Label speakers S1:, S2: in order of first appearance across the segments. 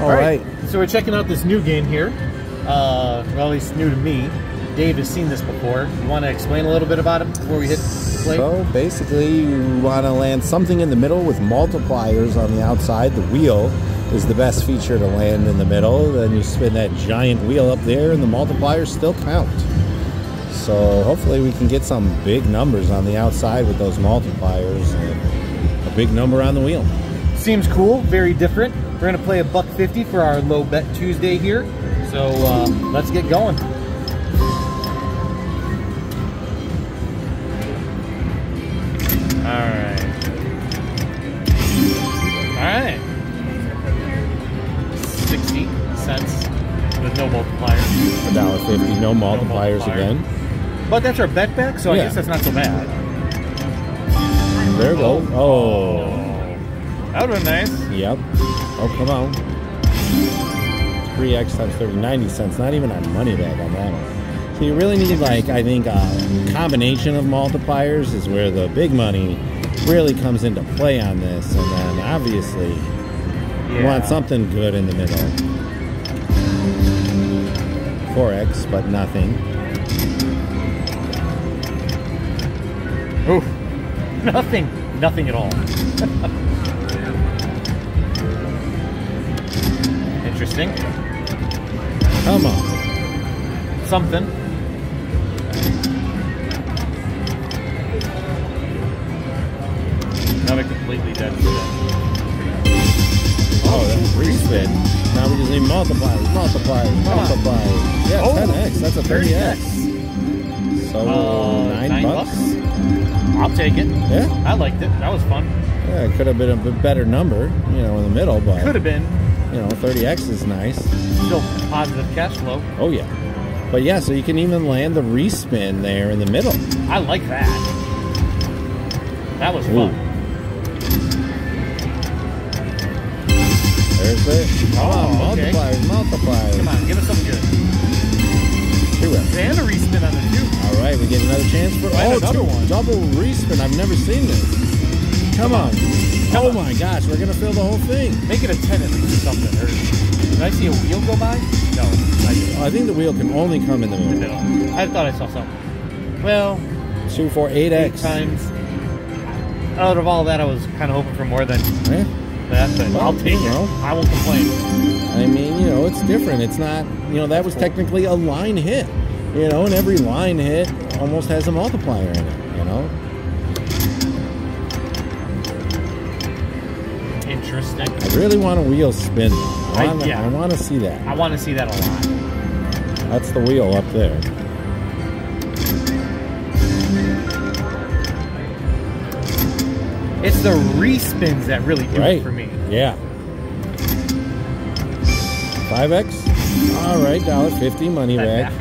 S1: All right.
S2: So we're checking out this new game here. Uh, well, at least new to me. Dave has seen this before. You want to explain a little bit about it before we hit play?
S1: So basically, you want to land something in the middle with multipliers on the outside. The wheel is the best feature to land in the middle. Then you spin that giant wheel up there, and the multipliers still count. So hopefully, we can get some big numbers on the outside with those multipliers and a big number on the wheel.
S2: Seems cool, very different. We're gonna play a buck fifty for our low bet Tuesday here. So uh, let's get going. All right. All right. Sixty cents with no multipliers.
S1: A dollar fifty, no multipliers
S2: multiplier.
S1: again.
S2: But that's our bet back, so I guess that's not so bad.
S1: There we go. Oh,
S2: That would have been nice.
S1: yep. Oh, come on. 3x times 30, 90 cents. Not even our money back on that one. So you really need, like, I think a combination of multipliers is where the big money really comes into play on this. And then obviously, you want something good in the middle. 4x, but nothing.
S2: Oof. Nothing. Nothing at all. Interesting.
S1: Come on.
S2: Something. Another completely dead.
S1: Oh, that's respin. Now we just need multipliers, multipliers, multipliers. Yeah,
S2: Oh,
S1: 10x. That's a 30x. So
S2: Uh,
S1: nine,
S2: nine
S1: bucks.
S2: bucks? I'll take it.
S1: Yeah,
S2: I liked it. That was fun.
S1: yeah. It could have been a bit better number, you know, in the middle, but
S2: Could have been
S1: you know, 30x is nice.
S2: still positive cash flow.
S1: Oh yeah. But yeah, so you can even land the respin there in the middle.
S2: I like that. That was
S1: Ooh.
S2: fun.
S1: There's it. Oh, Come on,
S2: Oh, okay.
S1: multipliers, multipliers.
S2: Come on, give us something good.
S1: Two X.
S2: And a respin on the two.
S1: All right, we get another chance for oh,
S2: another
S1: two-
S2: one.
S1: double respin. I've never seen this. Come on.
S2: Come
S1: oh
S2: on.
S1: my gosh, we're gonna fill the whole thing.
S2: Make it a 10 at least or something. Or, did I see a wheel go by? No, I didn't.
S1: I think the wheel can only come in the
S2: The
S1: middle.
S2: I thought I saw something. Well,
S1: Two, four, eight
S2: eight
S1: X.
S2: times. Out of all that, I was kind of hoping for more than
S1: Eh?
S2: that, but
S1: Well,
S2: I'll take
S1: you
S2: it.
S1: know.
S2: I won't complain.
S1: I mean, you know, it's different. It's not, you know, that was technically a line hit. You know, and every line hit almost has a multiplier in it. You know.
S2: Interesting.
S1: I really want a wheel spin. I
S2: I-
S1: want,
S2: yeah.
S1: I want to see that.
S2: I want to see that a lot.
S1: That's the wheel up there.
S2: It's the respins that really do
S1: Right.
S2: it for me.
S1: Yeah. 5x? All right, $1.50 money back.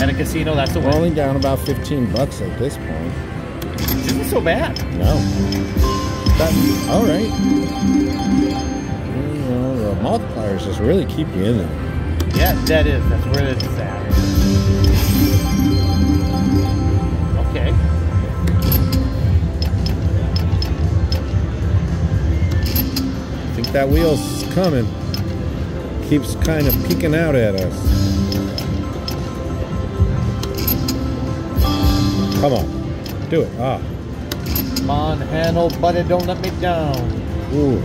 S2: At a casino, that's a
S1: We're
S2: win.
S1: only down about 15 bucks at this point.
S2: Which isn't so bad.
S1: No. That, all right. Know, the multipliers just really keep you in there.
S2: Yeah, that is. That's where it's at. Okay.
S1: I think that wheel's coming. Keeps kind of peeking out at us. Come on. Do it. Ah.
S2: Come on, handle, buddy, don't let me down.
S1: Ooh.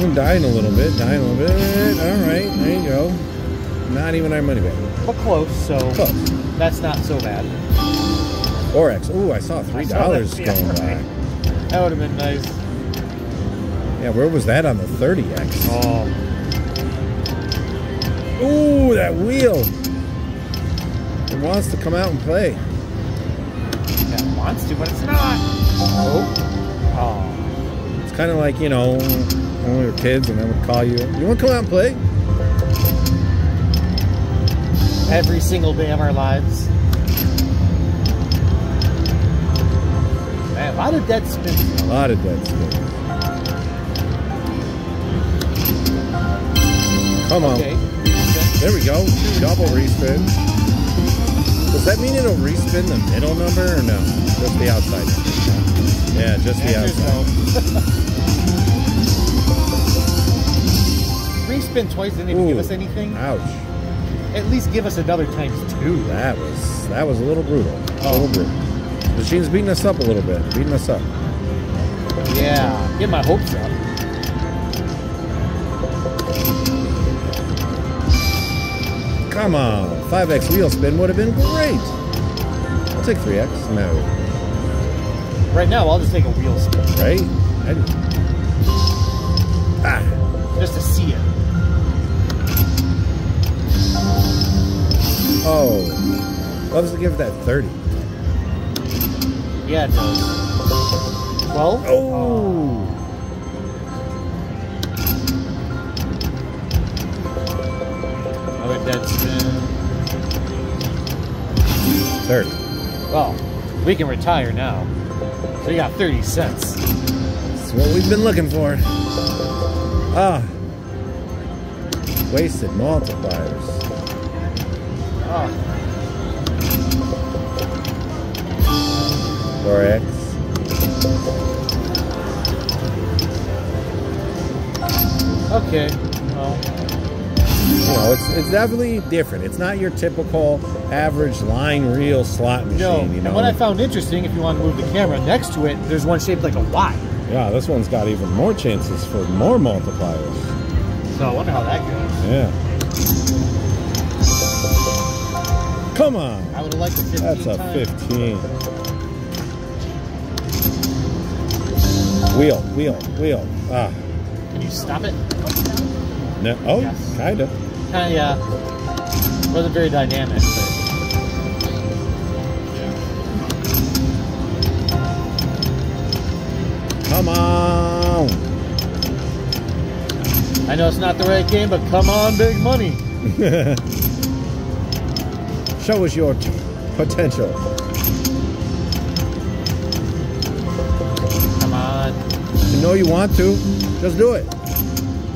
S1: Ooh, dying a little bit, dying a little bit. All right, there you go. Not even our money back.
S2: But close, so
S1: Close.
S2: that's not so bad.
S1: 4x. Ooh, I saw $3
S2: saw that, yeah,
S1: going
S2: right.
S1: by.
S2: That would have been nice.
S1: Yeah, where was that on the 30x?
S2: Oh,
S1: Ooh, that wheel. It wants to come out and play.
S2: that wants to, but it's not. Oh. Oh.
S1: It's kind of like, you know, when we were kids and I would call you, you want to come out and play?
S2: Every single day of our lives. Man, a lot of dead spins.
S1: A lot of dead spins. Come on.
S2: Okay.
S1: There we go. Double respin. Does that mean it'll respin the middle number or no? Just the outside? Yeah, just the
S2: Answer's
S1: outside.
S2: Respin twice didn't even give us anything.
S1: Ouch.
S2: At least give us another times two.
S1: That was that was a little brutal. A
S2: Oh.
S1: little brutal. Machine's beating us up a little bit. Beating us up.
S2: Yeah, get my hopes up.
S1: Come on. 5x wheel spin would have been great. I'll take 3x. No.
S2: Right now, I'll just take a wheel spin
S1: Right? I, ah.
S2: just to see it.
S1: Oh. Loves to give that 30.
S2: Yeah, it does. Twelve.
S1: Oh.
S2: Another dead spin.
S1: 30.
S2: Well, we can retire now. So you got 30 cents.
S1: That's what we've been looking for. Ah. Wasted multipliers.
S2: Oh,
S1: 4x.
S2: okay. Well,
S1: You know, it's it's definitely different. It's not your typical average line reel slot machine.
S2: no.
S1: You know,
S2: And what I found interesting, if you want to move the camera next to it, there's one shaped like a Y.
S1: yeah, this one's got even more chances for more multipliers.
S2: So I wonder how that goes.
S1: Yeah. Come on,
S2: I would have liked a 15
S1: that's a
S2: time.
S1: 15. Wheel, wheel, wheel. Ah,
S2: Can you stop it?
S1: No. Oh,
S2: Yes.
S1: kind of.
S2: Kind of, yeah. Wasn't very dynamic, but
S1: Come on.
S2: I know it's not the right game, but come on, big money.
S1: Show us your t- potential.
S2: Come on.
S1: You know you want to. Just do it.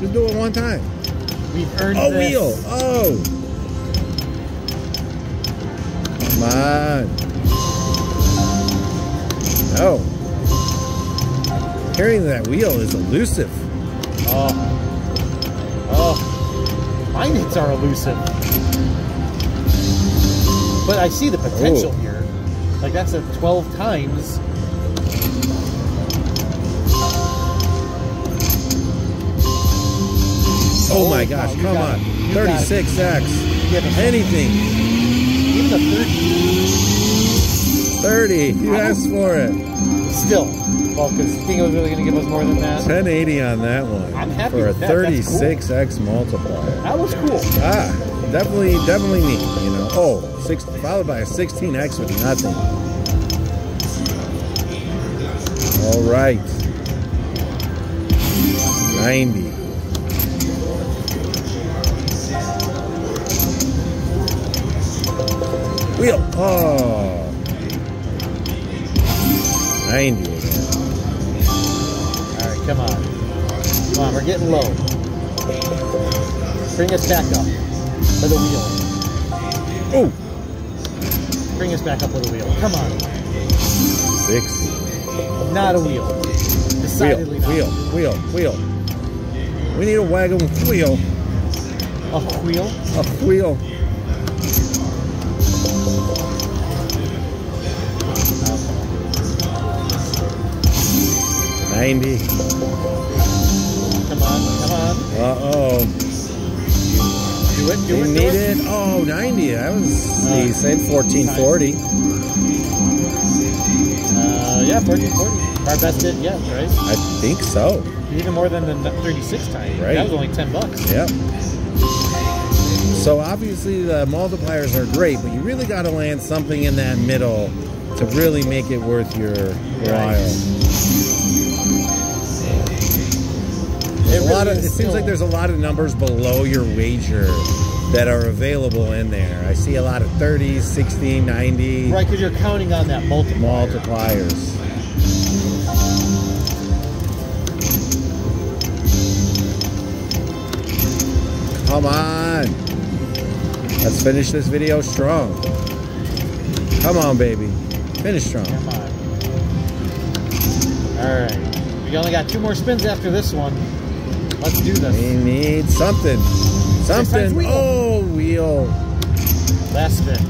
S1: Just do it one time.
S2: We've earned
S1: Oh,
S2: this.
S1: wheel. Oh. Come on. No. Carrying that wheel is elusive.
S2: Oh. Oh. Mine hits are elusive. But I see the potential
S1: Oh.
S2: here. Like that's a 12 times.
S1: Oh my gosh,
S2: you
S1: come on.
S2: it. You got it.
S1: 36x.
S2: Give
S1: Anything.
S2: even the
S1: 30. You asked for it.
S2: still. Well, because you think it was really going to give us more than that?
S1: 1080 on that one.
S2: I'm happy
S1: For a
S2: with that. Cool.
S1: 36x multiplier.
S2: That was cool.
S1: Ah, definitely, definitely neat, you know. Oh, six, followed by a 16x with nothing. All right. 90. Wheel. Oh. 90 again.
S2: All right, come on. Come on, we're getting low. Bring us back up with a wheel.
S1: Oh,
S2: Bring us back up with a wheel. Come on.
S1: 60.
S2: Not a wheel.
S1: Wheel,
S2: not.
S1: wheel, wheel, wheel. We need a wagon wheel.
S2: A wheel?
S1: A wheel. Ninety.
S2: Come on, come on.
S1: Uh oh.
S2: Do it, do
S1: We
S2: it, do
S1: need
S2: it.
S1: Oh, 90. That was
S2: Uh,
S1: decent. 1440.
S2: Uh, yeah, 1440. Our best hit yet, right?
S1: I think so.
S2: Even more than the 36 time.
S1: Right.
S2: That was only 10 bucks.
S1: Yep. So obviously the multipliers are great, but you really got to land something in that middle to really make it worth your while.
S2: It
S1: a lot
S2: really
S1: of, it seems like there's a lot of numbers below your wager that are available in there. I see a lot of 30, 60, 90
S2: Right, because you're counting on that multiplier.
S1: multipliers. Come on. Let's finish this video strong.
S3: Come on, baby. Finish strong.
S2: Come on. All right. We only got two more spins after this one. Let's do
S3: We need something. Something.
S2: wheel.
S3: Oh, wheel.
S2: Last spin.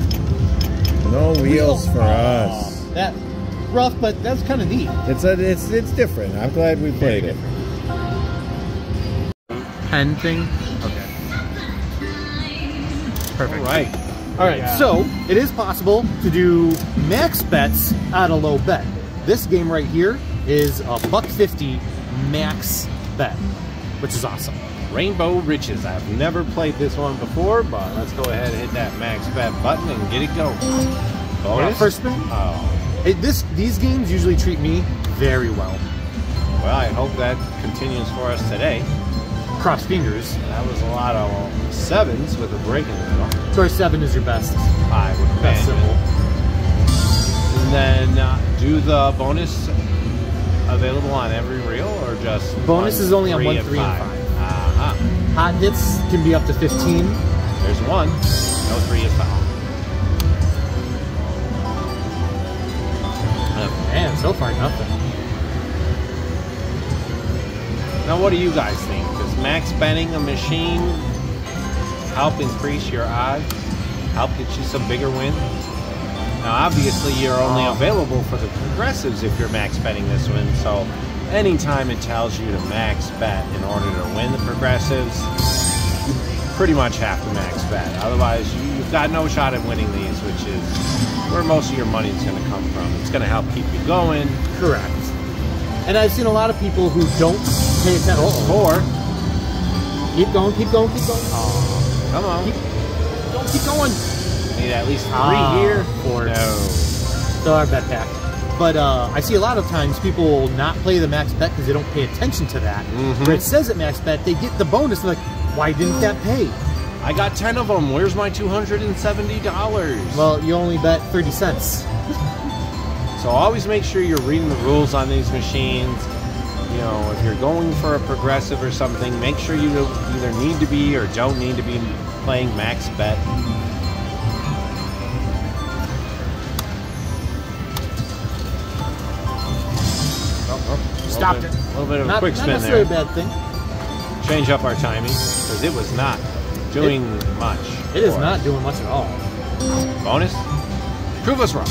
S3: No wheels
S2: Wheel.
S3: for
S2: Aw,
S3: us.
S2: That rough, but that's kind of neat.
S3: It's a, it's it's different. I'm glad we played it.
S2: Pen thing. Okay. Perfect.
S1: All right.
S2: All right,
S1: Yeah.
S2: so it is possible to do max bets at a low bet. This game right here is a buck fifty max bet, which is awesome.
S1: Rainbow Riches. I've never played this one before, but let's go ahead and hit that max bet button and get it going. Bonus?
S2: First spin.
S1: Oh,
S2: It, this these games usually treat me very well.
S1: well, I hope that continues for us today.
S2: Cross fingers.
S1: That was a lot of sevens with a break in the middle.
S2: Of course, seven is your best.
S1: I would
S2: Best symbol.
S1: And then uh, do the bonus available on every reel or just
S2: Bonus is only on
S1: three,
S2: one,
S1: and
S2: three, and
S1: five? Uh-huh.
S2: Hot hits can be up to fifteen.
S1: There's one. No three and five.
S2: Man, so far nothing.
S1: Now, what do you guys think? Does max betting a machine help increase your odds? Help get you some bigger wins? Now, obviously, you're only
S2: Oh.
S1: available for the progressives if you're max betting this one. So, anytime it tells you to max bet in order to win the progressives, you pretty much have to max bet. Otherwise, you, you've got no shot at winning these, which is where most of your money is going to come from. It's going to help keep you going.
S2: Correct. And I've seen a lot of people who don't pay attention. Oh,
S1: Or,
S2: keep going, keep going, keep going.
S1: come on.
S2: Keep, don't keep going.
S1: Need at least three
S2: Ah,
S1: here.
S2: course.
S1: No.
S2: Still our bet pack. But uh, I see a lot of times people will not play the max bet because they don't pay attention to that.
S1: Mhm.
S2: Where it says at max bet, they get the bonus. They're like, why didn't that pay?
S1: I got ten of them. Where's my two hundred and seventy dollars?
S2: Well, you only bet 30 cents.
S1: so always make sure you're reading the rules on these machines. You know, if you're going for a progressive or something, make sure you either need to be or don't need to be playing max bet.
S2: Stopped
S1: bit-
S2: it.
S1: A little bit of a
S2: Not,
S1: quick
S2: not
S1: spin there.
S2: a bad thing.
S1: Change up our timing because it was not doing much.
S2: It is not
S1: us.
S2: doing much at all.
S1: Bonus? Prove us wrong.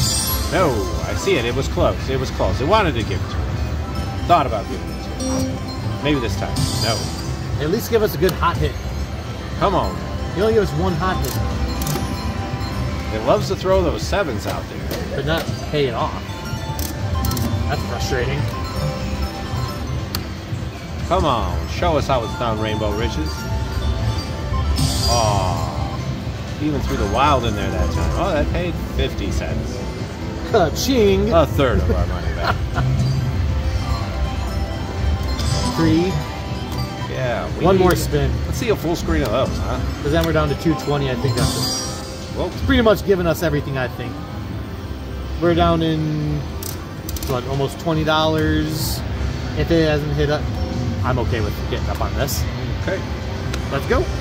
S1: No, I see it. It was close. It was close. It wanted to give it to us. Thought about giving it to us. Maybe this time. No.
S2: At least give us a good hot hit.
S1: Come on.
S2: You only give us one hot hit,
S1: It loves to throw those sevens out there.
S2: but not pay it off. That's frustrating.
S1: Come on. Show us how it's done, Rainbow Riches. Oh, Even threw the wild in there that time. Oh, that paid 50 cents.
S2: Ka-ching!
S1: A third of our money back.
S2: Three.
S1: Yeah. we
S2: One more spin.
S1: Let's see a full screen of those, huh?
S2: Because then we're down to 220, I think. That's
S1: Well,
S2: it's pretty much given us everything, I think. We're down in, what, almost $20. If it hasn't hit up, I'm okay with getting up on this.
S1: okay.
S2: Let's go.